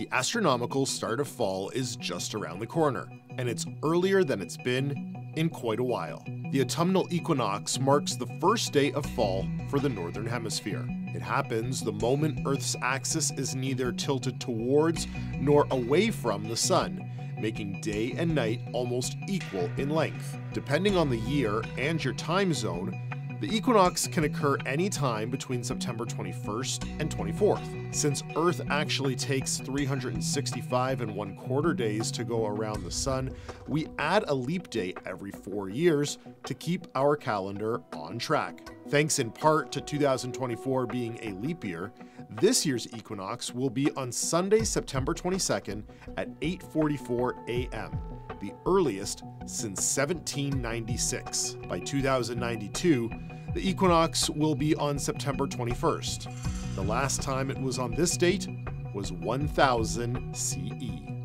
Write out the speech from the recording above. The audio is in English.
The astronomical start of fall is just around the corner, and it's earlier than it's been in quite a while. The autumnal equinox marks the first day of fall for the Northern Hemisphere. It happens the moment Earth's axis is neither tilted towards nor away from the Sun, making day and night almost equal in length. Depending on the year and your time zone, the equinox can occur anytime between September 21st and 24th. Since Earth actually takes 365 and one quarter days to go around the sun, we add a leap day every four years to keep our calendar on track. Thanks in part to 2024 being a leap year, this year's equinox will be on Sunday, September 22nd at 8:44 a.m the earliest since 1796. By 2092, the equinox will be on September 21st. The last time it was on this date was 1000 CE.